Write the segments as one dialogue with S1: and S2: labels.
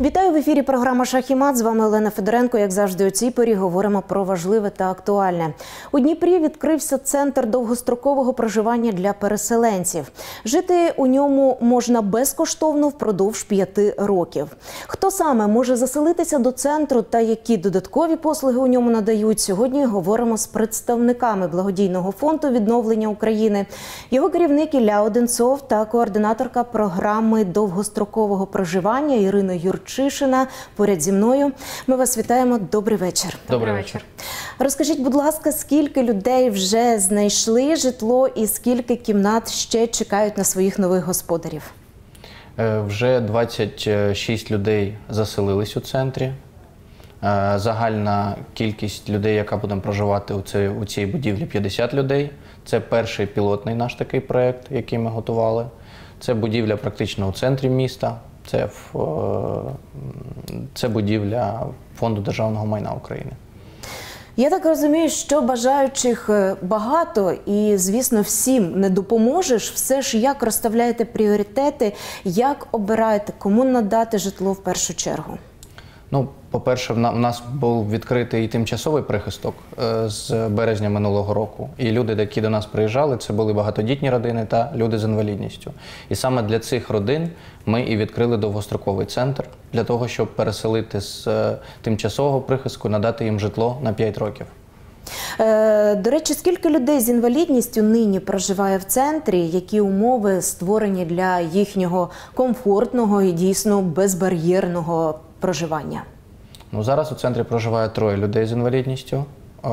S1: Вітаю в ефірі. Програма Шахімат. З вами Олена Федоренко. Як завжди, у цій порі говоримо про важливе та актуальне. У Дніпрі відкрився центр довгострокового проживання для переселенців. Жити у ньому можна безкоштовно впродовж п'яти років. Хто саме може заселитися до центру та які додаткові послуги у ньому надають? Сьогодні говоримо з представниками благодійного фонду відновлення України. Його керівник Ілля Одинцов та координаторка програми довгострокового проживання Ірина Юрчишина. Поряд зі мною. Ми вас вітаємо. Добрий вечір.
S2: Добрий вечір.
S1: Розкажіть, будь ласка, скільки людей вже знайшли житло і скільки кімнат ще чекають на своїх нових господарів?
S2: Е, Вже 26 людей заселились у центрі. Е, Загальна кількість людей, яка буде проживати у цій, у цій будівлі, 50 людей. Це перший пілотний наш такий проєкт, який ми готували. Це будівля практично у центрі міста. Це, в, е, це будівля Фонду державного майна України.
S1: Я так розумію, що бажаючих е, багато, і звісно, всім не допоможеш. Все ж як розставляєте пріоритети, як обираєте, кому надати житло в першу чергу?
S2: Ну, по-перше, в нас був відкритий тимчасовий прихисток е, з березня минулого року. І люди, які до нас приїжджали, це були багатодітні родини та люди з інвалідністю. І саме для цих родин ми і відкрили довгостроковий центр для того, щоб переселити з е, тимчасового прихистку, надати їм житло на 5 років.
S1: Е, до речі, скільки людей з інвалідністю нині проживає в центрі? Які умови створені для їхнього комфортного і дійсно безбар'єрного проживання?
S2: Ну, зараз у центрі проживає троє людей з інвалідністю. Е,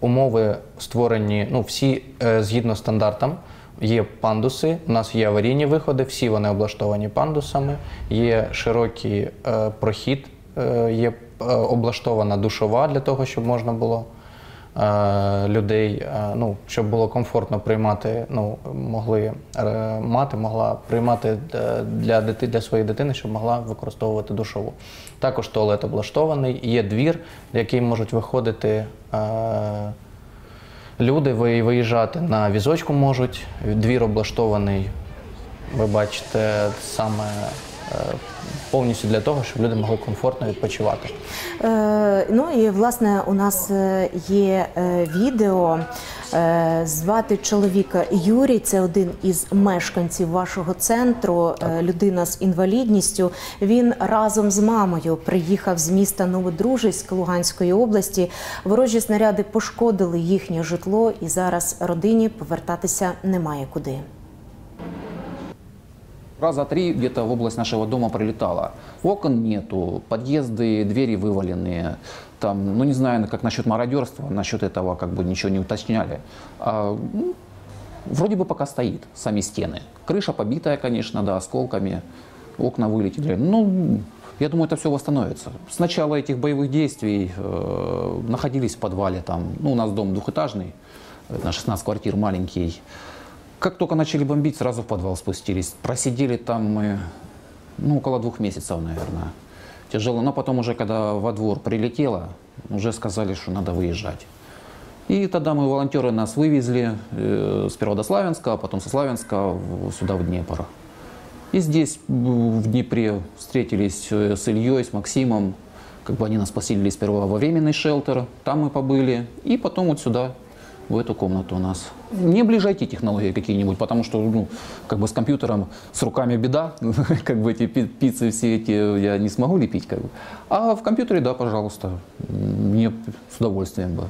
S2: умови створені ну, всі е, згідно стандартам. Є пандуси, у нас є аварійні виходи, всі вони облаштовані пандусами, є широкий е, прохід, е, є е, облаштована душова для того, щоб можна було людей, е, ну, щоб було комфортно приймати, ну, могли е, мати, могла приймати е, для, дити, для своєї дитини, щоб могла використовувати душову. Також туалет облаштований, є двір, в який можуть виходити. Е, Люди ви- виїжджати на візочку можуть. Двір облаштований, ви бачите, саме е, повністю для того, щоб люди могли комфортно відпочивати.
S1: Е, ну і власне у нас е, є е, відео. Е, звати чоловіка Юрій, це один із мешканців вашого центру, е, людина з інвалідністю. Він разом з мамою приїхав з міста Новодружиськ Луганської області. Ворожі снаряди пошкодили їхнє житло, і зараз родині повертатися немає куди.
S3: Раза три где-то в область нашего дома прилетало. Окон нету, подъезды, двери вываленные. Там, ну не знаю, как насчет мародерства, насчет этого как бы ничего не уточняли. А, ну, вроде бы пока стоит, сами стены. Крыша побитая, конечно, да, осколками. Окна вылетели. Ну, я думаю, это все восстановится. С начала этих боевых действий э, находились в подвале там. Ну, у нас дом двухэтажный, э, на 16 квартир маленький. Как только начали бомбить, сразу в подвал спустились. Просидели там мы, ну, около двух месяцев, наверное. Тяжело. Но потом уже, когда во двор прилетело, уже сказали, что надо выезжать. И тогда мы, волонтеры, нас вывезли э, сперва до Славянска, а потом со Славянска сюда, в Днепр. И здесь, в Днепре, встретились э, с Ильей, с Максимом. Как бы они нас поселили сперва во временный шелтер, там мы побыли, и потом вот сюда, в эту комнату у нас. Не ближе IT-технологии какие-нибудь, потому что ну, как бы с компьютером, с руками беда, как бы эти пи- пиццы все эти я не смогу лепить. Как бы. А в компьютере, да, пожалуйста, М, мне с удовольствием бы.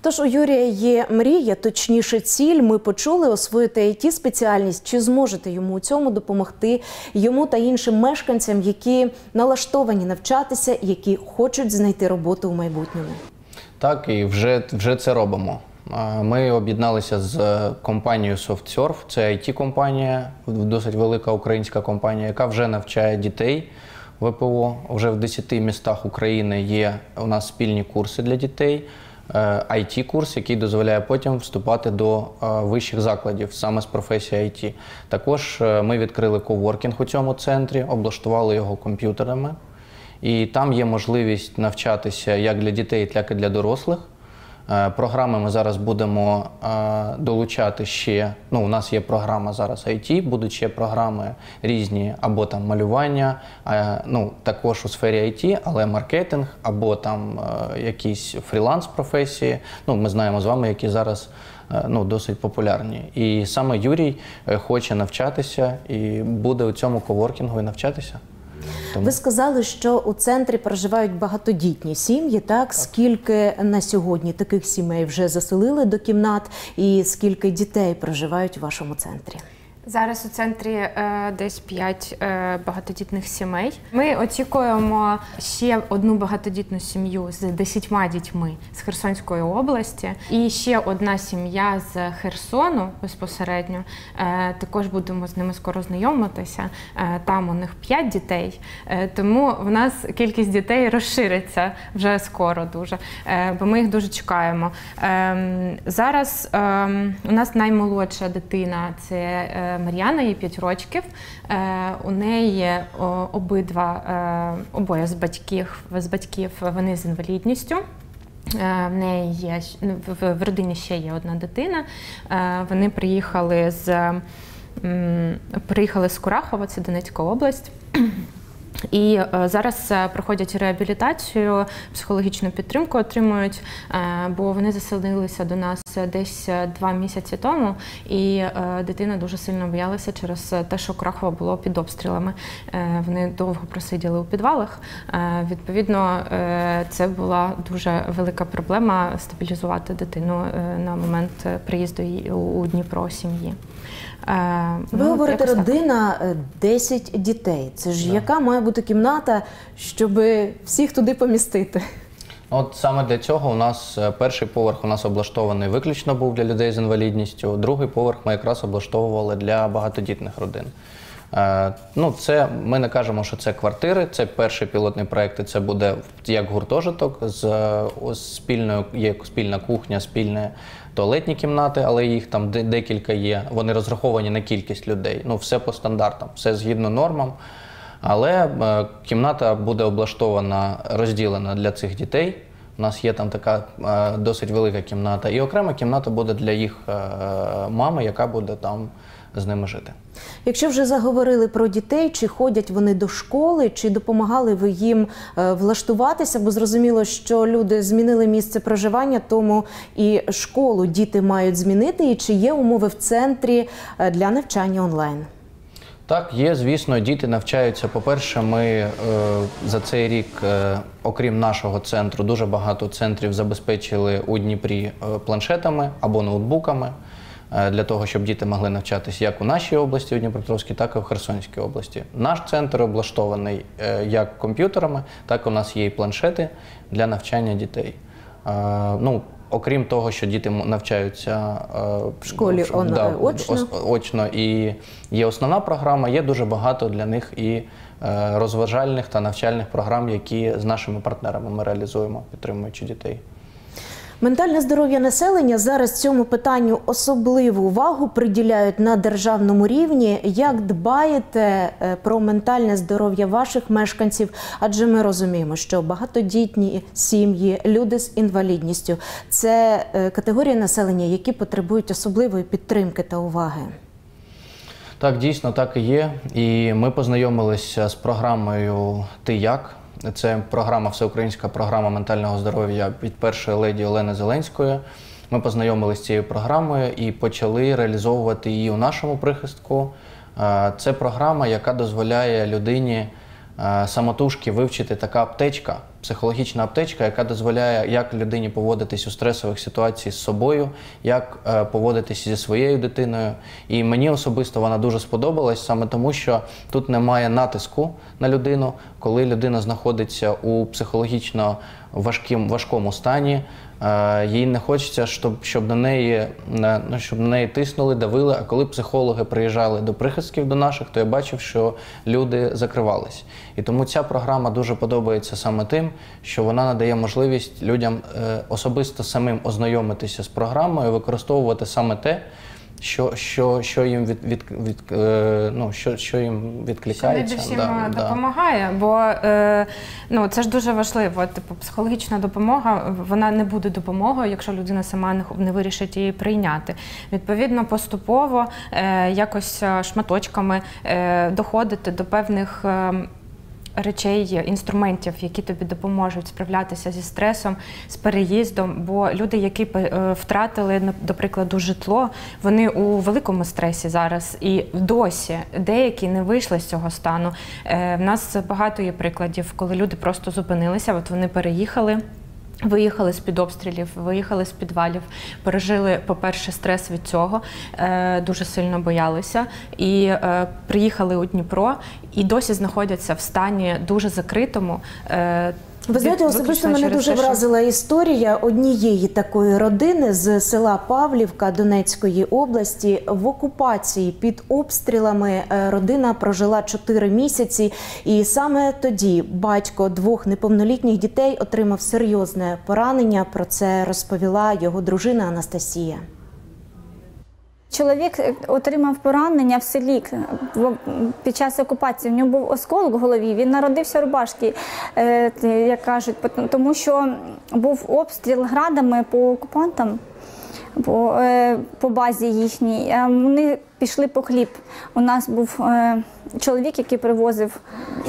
S1: Тож у Юрія є мрія, точніше, ціль. Ми почули освоїти it спеціальність. Чи зможете йому у цьому допомогти йому та іншим мешканцям, які налаштовані навчатися, які хочуть знайти роботу у майбутньому?
S2: Так, і вже, вже це робимо. Е, Ми об'єдналися з е, компанією SoftSurf, це IT-компанія, досить велика українська компанія, яка вже навчає дітей ВПО. Вже в 10 містах України є у нас спільні курси для дітей. IT-курс, який дозволяє потім вступати до е, вищих закладів саме з професії IT. Також е, ми відкрили коворкінг у цьому центрі, облаштували його комп'ютерами. І там є можливість навчатися як для дітей, так і для дорослих. Е, Програми ми зараз будемо е, долучати ще. Ну, у нас є програма зараз IT, будуть ще програми різні, або там малювання, е, ну також у сфері IT, але маркетинг, або там якісь фріланс професії. Ну, ми знаємо з вами, які зараз ну, досить популярні. І саме Юрій хоче навчатися і буде у цьому коворкінгу і навчатися. Тому-
S1: Ви сказали, що у центрі проживають багатодітні сім'ї. Так скільки на сьогодні таких сімей вже заселили до кімнат, і скільки дітей проживають у вашому центрі?
S4: Зараз у центрі е, десь 5 е, багатодітних сімей. Ми очікуємо ще одну багатодітну сім'ю з 10 дітьми з Херсонської області, і ще одна сім'я з Херсону безпосередньо. Е, також будемо з ними скоро знайомитися. Е, там у них 5 дітей, е, тому в нас кількість дітей розшириться вже скоро дуже, е, бо ми їх дуже чекаємо. Ем, зараз ем, у нас наймолодша дитина це Мар'яна, їй 5 років. Е, У неї обидва е, обоє з батьків з батьків вони з інвалідністю. Е, В неї є ну, в, родині ще є одна дитина. Вони приїхали з приїхали з Курахова, це Донецька область. І зараз проходять реабілітацію, психологічну підтримку отримують, бо вони заселилися до нас десь е, два місяці тому, і е, дитина дуже сильно боялася через те, що Крахова було під обстрілами. Е, Вони довго просиділи у підвалах. Е, Відповідно, е, це була дуже велика проблема стабілізувати дитину е, на момент е, приїзду у- Дніпро сім'ї. Е,
S1: Ви
S4: ну,
S1: говорите, родина е, 10 дітей. Це ж яка має бути кімната, щоб всіх туди помістити?
S2: От саме для цього у нас е, перший поверх у нас облаштований виключно був для людей з інвалідністю. Другий поверх ми якраз облаштовували для багатодітних родин. Е, Ну, це ми не кажемо, що це квартири. Це перший пілотний проект. і Це буде як гуртожиток з е, спільною є спільна кухня, спільні туалетні кімнати, але їх там декілька є. Вони розраховані на кількість людей. Ну, все по стандартам, все згідно нормам. Але е, кімната буде облаштована, розділена для цих дітей. У нас є там така е, досить велика кімната, і окрема кімната буде для їх е, мами, яка буде там з ними жити.
S1: Якщо вже заговорили про дітей, чи ходять вони до школи, чи допомагали ви їм влаштуватися? Бо зрозуміло, що люди змінили місце проживання, тому і школу діти мають змінити. І чи є умови в центрі для навчання онлайн?
S2: Так, є, звісно, діти навчаються. По-перше, ми е, за цей рік, е, окрім нашого центру, дуже багато центрів забезпечили у Дніпрі е, планшетами або ноутбуками е, для того, щоб діти могли навчатися як у нашій області, у Дніпропетровській, так і в Херсонській області. Наш центр облаштований е, як комп'ютерами, так у нас є і планшети для навчання дітей. Е, ну, Окрім того, що діти навчаються е,
S1: В школі
S2: в,
S1: он-
S2: да,
S1: очно.
S2: очно і є основна програма, є дуже багато для них і е, розважальних та навчальних програм, які з нашими партнерами ми реалізуємо, підтримуючи дітей.
S1: Ментальне здоров'я населення зараз цьому питанню особливу увагу приділяють на державному рівні. Як дбаєте е, про ментальне здоров'я ваших мешканців? Адже ми розуміємо, що багатодітні сім'ї, люди з інвалідністю це е, категорії населення, які потребують особливої підтримки та уваги.
S2: Так, дійсно, так і є. І ми познайомилися з програмою Ти як. Це програма, всеукраїнська програма ментального здоров'я від першої леді Олени Зеленської. Ми познайомилися з цією програмою і почали реалізовувати її у нашому прихистку. Е, Це програма, яка дозволяє людині е, самотужки вивчити така аптечка, психологічна аптечка, яка дозволяє як людині поводитись у стресових ситуаціях з собою, як е, поводитись зі своєю дитиною. І мені особисто вона дуже сподобалась саме тому, що тут немає натиску на людину, коли людина знаходиться у психологічно важким, важкому стані. Їй не хочеться, щоб, щоб на неї на, ну, щоб на неї тиснули, давили. А коли психологи приїжджали до прихистків до наших, то я бачив, що люди закривались. І тому ця програма дуже подобається саме тим, що вона надає можливість людям е, особисто самим ознайомитися з програмою, використовувати саме те, що, що, що їм від, від, від, е, ну, що, що їм відкликається. Да,
S4: їм
S2: да.
S4: допомагає, бо е, ну, це ж дуже важливо. Типу, психологічна допомога вона не буде допомогою, якщо людина сама не, не вирішить її прийняти. Відповідно, поступово е, якось е, шматочками е, доходити до певних. Е, Речей, інструментів, які тобі допоможуть справлятися зі стресом, з переїздом. Бо люди, які е, втратили, до прикладу, житло, вони у великому стресі зараз і досі деякі не вийшли з цього стану. Е, В нас багато є прикладів, коли люди просто зупинилися, от вони переїхали. Виїхали з під обстрілів, виїхали з підвалів, пережили, по-перше, стрес від цього, е, дуже сильно боялися, і е, приїхали у Дніпро і досі знаходяться в стані дуже закритому.
S1: Ви знаєте, особисто мене дуже вразила історія однієї такої родини з села Павлівка Донецької області. В окупації під обстрілами е, родина прожила 4 місяці, і саме тоді батько двох неповнолітніх дітей отримав серйозне поранення. Про це розповіла його дружина Анастасія.
S5: Чоловік е, отримав поранення в селі е, під час окупації. В нього був осколок в голові. Він народився в рубашці, е, як кажуть, тому що був обстріл градами по окупантам. По, по базі їхній. Вони пішли по хліб. У нас був е, чоловік, який привозив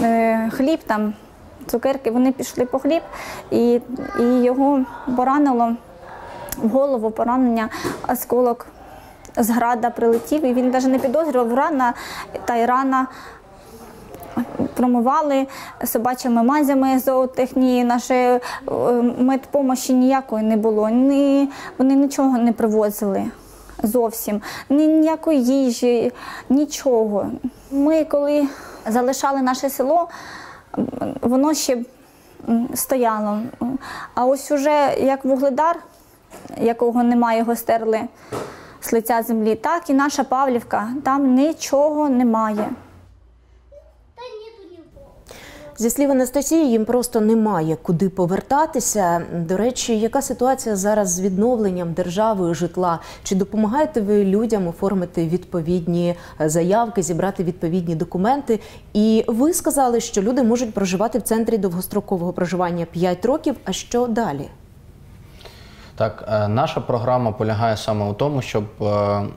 S5: е, хліб, там, цукерки. Вони пішли по хліб, і, і його поранило в голову поранення осколок з града прилетів, і він навіть не підозрював рана, та й рана промивали собачими мазями зоотехнії, нашої е, медпомощі ніякої не було. Ні, вони нічого не привозили зовсім, ні, ніякої їжі, нічого. Ми, коли залишали наше село, воно ще стояло. А ось уже як вугледар, якого немає, його стерли з лиця землі, так і наша Павлівка, там нічого немає.
S1: Зі слів Анастасії, їм просто немає куди повертатися. До речі, яка ситуація зараз з відновленням державою житла? Чи допомагаєте ви людям оформити відповідні е, заявки, зібрати відповідні документи? І ви сказали, що люди можуть проживати в центрі довгострокового проживання 5 років. А що далі?
S2: Так, е, наша програма полягає саме у тому, щоб е,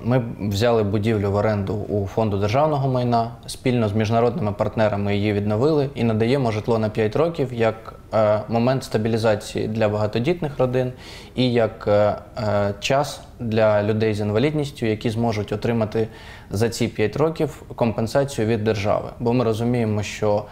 S2: ми взяли будівлю в оренду у фонду державного майна, спільно з міжнародними партнерами її відновили і надаємо житло на 5 років як е, момент стабілізації для багатодітних родин і як час для людей з інвалідністю, які зможуть отримати за ці 5 років компенсацію від держави. Бо ми розуміємо, що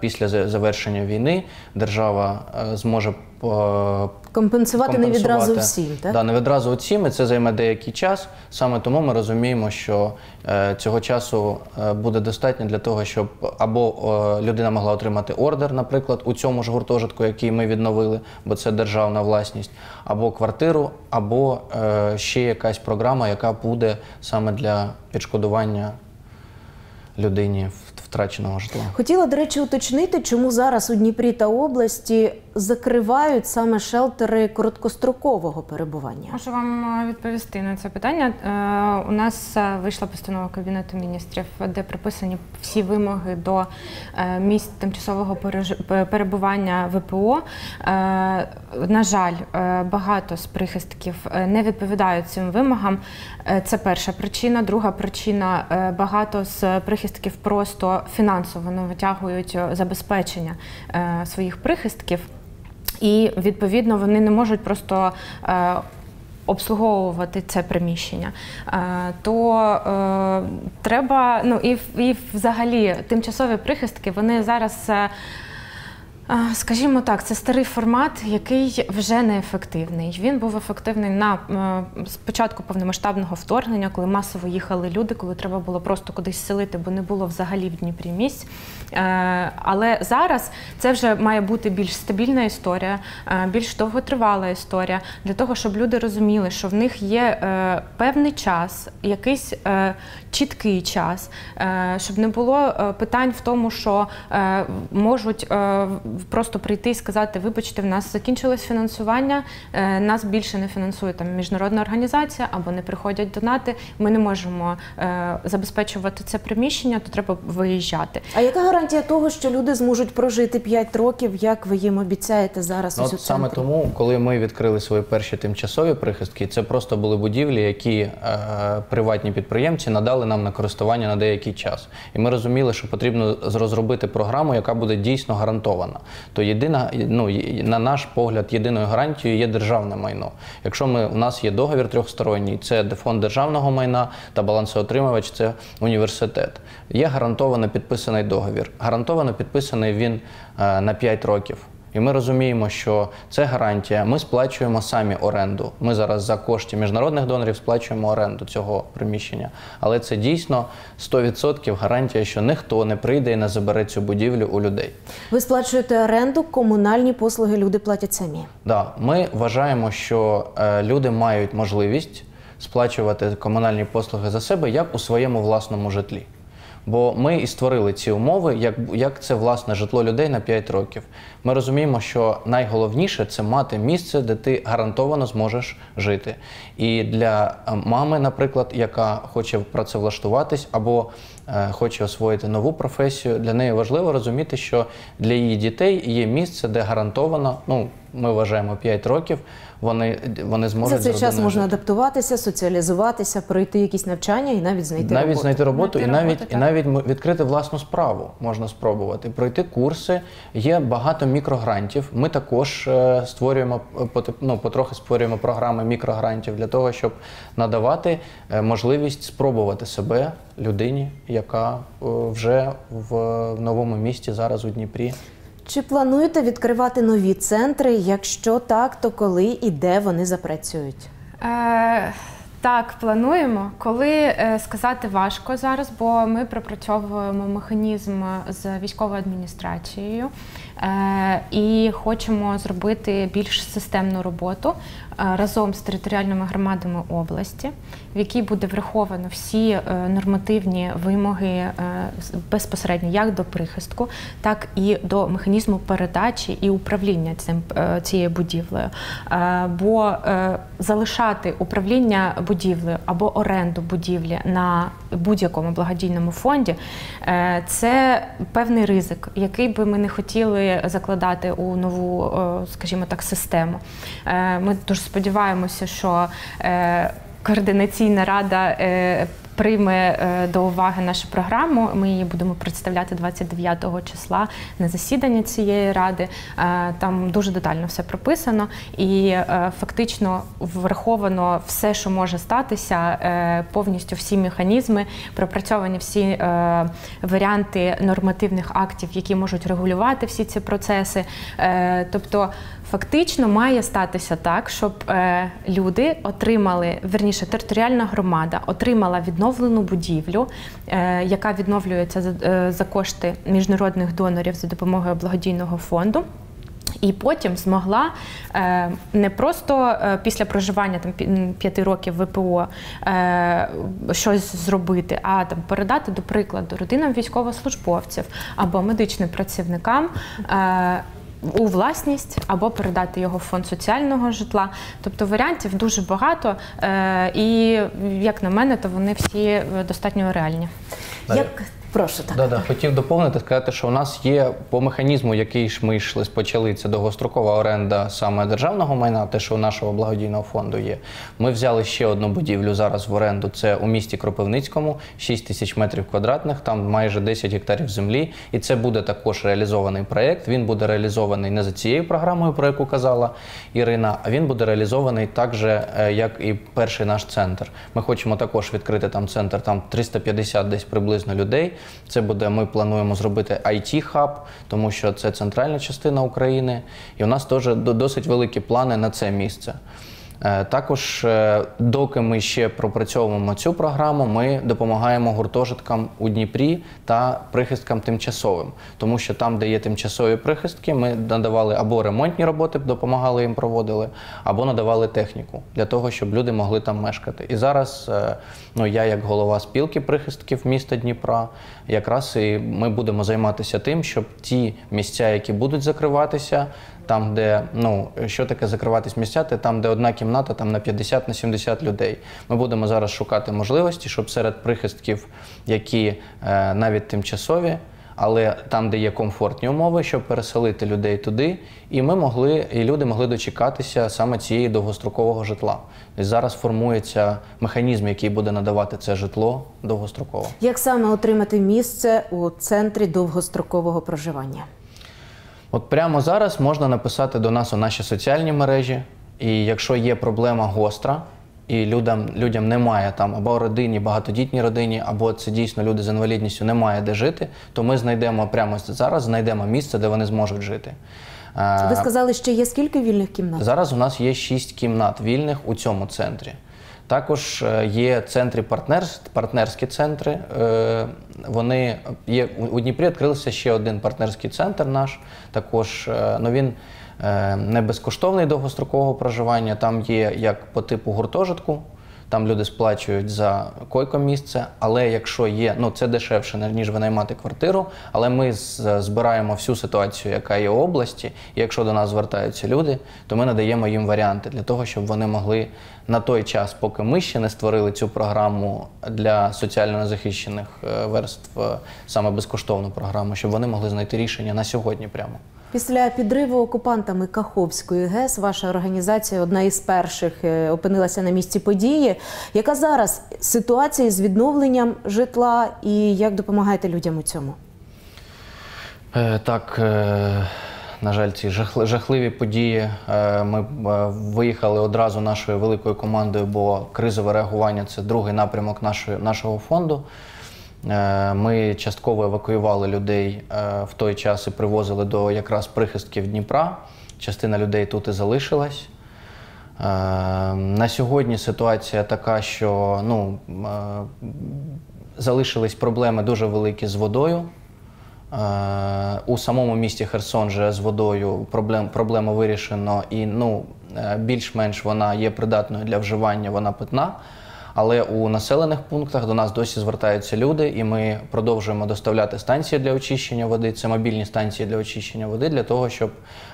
S2: після завершення війни держава зможе е,
S1: Компенсувати не відразу всім, так?
S2: Да, не відразу всім, і це займе деякий час. Саме тому ми розуміємо, що е, цього часу е, буде достатньо для того, щоб або е, людина могла отримати ордер, наприклад, у цьому ж гуртожитку, який ми відновили, бо це державна власність, або квартиру, або е, ще якась програма, яка буде саме для відшкодування людині втраченого житла.
S1: Хотіла, до речі, уточнити, чому зараз у Дніпрі та області закривають саме шелтери короткострокового перебування.
S4: Можу вам е, відповісти на це питання. Е, У нас е, вийшла постанова Кабінету міністрів, де прописані всі вимоги до місць тимчасового перебування ВПО. На жаль, багато з прихистків не відповідають цим вимогам. Це перша причина. Друга причина багато з прихистків просто фінансово не витягують забезпечення своїх прихистків. І відповідно вони не можуть просто е, обслуговувати це приміщення. Е, то е, треба, ну і, і взагалі тимчасові прихистки, вони зараз. Е, Скажімо так, це старий формат, який вже не ефективний. Він був ефективний на е, спочатку повномасштабного вторгнення, коли масово їхали люди, коли треба було просто кудись селити, бо не було взагалі в Дніпрі місць. Е, Але зараз це вже має бути більш стабільна історія, е, більш довготривала історія для того, щоб люди розуміли, що в них є е, певний час, якийсь е, чіткий час, е, щоб не було е, питань в тому, що е, можуть е, просто прийти і сказати: вибачте, в нас закінчилось фінансування, е, нас більше не фінансує там міжнародна організація або не приходять донати. Ми не можемо е, забезпечувати це приміщення, то треба виїжджати.
S1: А яка гарантія того, що люди зможуть прожити 5 років, як ви їм обіцяєте зараз
S2: Ну, от саме тому, коли ми відкрили свої перші тимчасові прихистки, це просто були будівлі, які е, приватні підприємці надали нам на користування на деякий час. І ми розуміли, що потрібно розробити програму, яка буде дійсно гарантована. То єдина, ну на наш погляд, єдиною гарантією є державне майно. Якщо ми у нас є договір трьохсторонній, це фонд державного майна та балансоотримувач це університет. Є гарантовано підписаний договір. Гарантовано підписаний він е, на 5 років. І ми розуміємо, що це гарантія. Ми сплачуємо самі оренду. Ми зараз за кошти міжнародних донорів сплачуємо оренду цього приміщення. Але це дійсно 100% гарантія, що ніхто не прийде і не забере цю будівлю у людей.
S1: Ви сплачуєте оренду, комунальні послуги люди платять самі.
S2: Да, ми вважаємо, що е, люди мають можливість сплачувати комунальні послуги за себе як у своєму власному житлі. Бо ми і створили ці умови, як, як це власне житло людей на 5 років. Ми розуміємо, що найголовніше це мати місце, де ти гарантовано зможеш жити. І для е, мами, наприклад, яка хоче працевлаштуватись або е, хоче освоїти нову професію, для неї важливо розуміти, що для її дітей є місце, де гарантовано, ну ми вважаємо 5 років, вони, вони зможуть
S1: За цей час можна
S2: жити.
S1: адаптуватися, соціалізуватися, пройти якісь навчання і навіть знайти
S2: навіть
S1: роботу.
S2: знайти роботу,
S4: Знайти
S2: і навіть
S4: роботу,
S2: і навіть відкрити власну справу можна спробувати. Пройти курси. Є багато мікрогрантів. Ми також е, створюємо е, ну, потрохи створюємо програми мікрогрантів для того, щоб надавати е, можливість спробувати себе людині, яка вже в новому місті зараз у Дніпрі.
S1: Чи плануєте відкривати нові центри? Якщо так, то коли і де вони запрацюють?
S4: Е, так, плануємо. Коли е, сказати важко зараз, бо ми пропрацьовуємо механізм з військовою адміністрацією е, і хочемо зробити більш системну роботу разом з територіальними громадами області, в якій буде враховано всі е, нормативні вимоги е, безпосередньо як до прихистку, так і до механізму передачі і управління цим е, цією будівлею. Е, Бо е, залишати управління будівлею або оренду будівлі на будь-якому благодійному фонді е, це певний ризик, який би ми не хотіли закладати у нову, е, скажімо так, систему. Е, Ми дуже сподіваємося, що е, координаційна рада. Прийме е, до уваги нашу програму. Ми її будемо представляти 29 числа на засіданні цієї ради. Е, Там дуже детально все прописано, і е, фактично враховано все, що може статися, повністю всі механізми, пропрацьовані всі варіанти нормативних актів, які можуть регулювати всі ці процеси. Тобто, фактично має статися так, щоб люди отримали, верніше, територіальна громада отримала відновлену будівлю, е, яка відновлюється за, е, кошти міжнародних донорів за допомогою благодійного фонду. І потім змогла е, не просто після проживання там п'яти років ВПО щось зробити, а там передати, до прикладу, родинам військовослужбовців або медичним працівникам. Е, у власність або передати його в фонд соціального житла. Тобто варіантів дуже багато, е, і як на мене, то вони всі е, достатньо реальні.
S1: Як прошу так.
S2: Да, да. Хотів доповнити, сказати, що у нас є по механізму, який ж ми йшли, почали, це довгострокова оренда саме державного майна, те, що у нашого благодійного фонду є. Ми взяли ще одну будівлю зараз в оренду. Це у місті Кропивницькому, 6 тисяч метрів квадратних, там майже 10 гектарів землі. І це буде також реалізований проєкт. Він буде реалізований не за цією програмою, про яку казала Ірина, а він буде реалізований так же, е, як і перший наш центр. Ми хочемо також відкрити там центр, там 350 десь приблизно людей. Це буде, ми плануємо зробити IT-хаб, тому що це центральна частина України. І у нас теж досить великі плани на це місце. Е, Також, е, доки ми ще пропрацьовуємо цю програму, ми допомагаємо гуртожиткам у Дніпрі та прихисткам тимчасовим, тому що там, де є тимчасові прихистки, ми надавали або ремонтні роботи, допомагали їм проводили, або надавали техніку для того, щоб люди могли там мешкати. І зараз е, ну, я, як голова спілки прихистків міста Дніпра, якраз і ми будемо займатися тим, щоб ті місця, які будуть закриватися, там, де ну що таке закриватись місця, це там, де одна кімната, там на 50 на 70 людей. Ми будемо зараз шукати можливості, щоб серед прихистків, які е, навіть тимчасові, але там, де є комфортні умови, щоб переселити людей туди, і ми могли, і люди могли дочекатися саме цієї довгострокового житла. І зараз формується механізм, який буде надавати це житло довгостроково.
S1: Як саме отримати місце у центрі довгострокового проживання?
S2: От прямо зараз можна написати до нас у наші соціальні мережі, і якщо є проблема гостра, і людям, людям немає там або родині, багатодітній родині, або це дійсно люди з інвалідністю немає де жити, то ми знайдемо прямо зараз, знайдемо місце, де вони зможуть жити. Е,
S1: Ви сказали, що є скільки вільних кімнат?
S2: Зараз у нас є шість кімнат вільних у цьому центрі. Також е, є центри партнерств, партнерські центри. Е, Вони є у- Дніпрі відкрився ще один партнерський центр наш. Також е, ну він не безкоштовний довгострокового проживання. Там є як по типу гуртожитку. Там люди сплачують за койко-місце, але якщо є, ну це дешевше, ніж винаймати квартиру. Але ми збираємо всю ситуацію, яка є в області. І якщо до нас звертаються люди, то ми надаємо їм варіанти для того, щоб вони могли на той час, поки ми ще не створили цю програму для соціально незахищених е, верств, е, саме безкоштовну програму, щоб вони могли знайти рішення на сьогодні прямо.
S1: Після підриву окупантами Каховської ГЕС ваша організація одна із перших е, опинилася на місці події. Яка зараз ситуація з відновленням житла і як допомагаєте людям у цьому?
S2: Е, Так, е, на жаль, ці жахли- жахливі події. Ми виїхали одразу нашою великою командою, бо кризове реагування це другий напрямок нашого фонду. Е, Ми частково евакуювали людей е, в той час і привозили до якраз прихистків Дніпра. Частина людей тут і залишилась. Е, На сьогодні ситуація така, що ну, залишились проблеми дуже великі з водою. У самому місті Херсон же з водою проблем, проблема вирішено і ну, більш-менш вона є придатною для вживання, вона питна. Але у населених пунктах до нас досі звертаються люди, і ми продовжуємо доставляти станції для очищення води. Це мобільні станції для очищення води, для того, щоб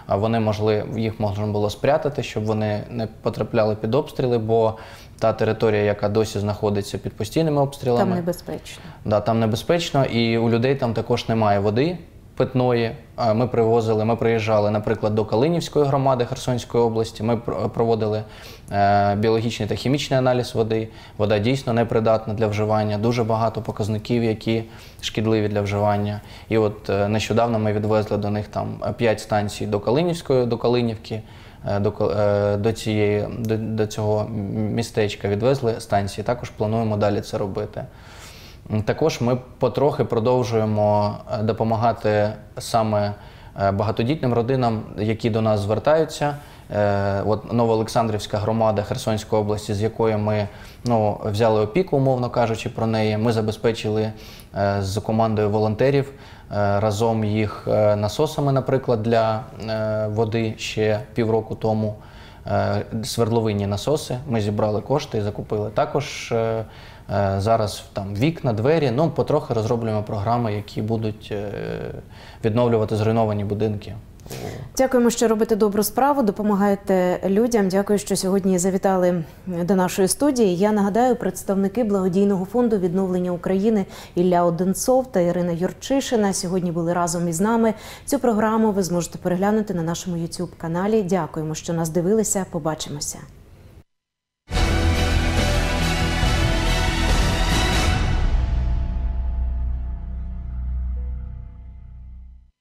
S2: вони могли їх можна було спрятати, щоб вони не потрапляли під обстріли. Бо та територія, яка досі знаходиться під постійними обстрілами,
S1: Там небезпечно.
S2: Да, там небезпечно, і у людей там також немає води питної. Ми привозили, ми приїжджали, наприклад, до Калинівської громади Херсонської області. Ми пр- проводили е, біологічний та хімічний аналіз води. Вода дійсно непридатна для вживання. Дуже багато показників, які шкідливі для вживання. І от е, нещодавно ми відвезли до них там 5 станцій до Калинівської, до Калинівки. е, До, е, до, цієї, до, до цього містечка відвезли станції. Також плануємо далі це робити. Також ми потрохи продовжуємо е, допомагати саме е, багатодітним родинам, які до нас звертаються. Е, От Новоолександрівська громада Херсонської області, з якої ми ну, взяли опіку, умовно кажучи, про неї. Ми забезпечили з командою волонтерів разом їх насосами, наприклад, для води ще півроку тому. Свердловинні насоси. Ми зібрали кошти і закупили. Також зараз там вікна, двері. Ну, потрохи розроблюємо програми, які будуть е, відновлювати зруйновані будинки.
S1: Дякуємо, що робите добру справу, допомагаєте людям. Дякую, що сьогодні завітали до нашої студії. Я нагадаю, представники благодійного фонду відновлення України Ілля Одинцов та Ірина Юрчишина сьогодні були разом із нами. Цю програму ви зможете переглянути на нашому youtube каналі Дякуємо, що нас дивилися. Побачимося.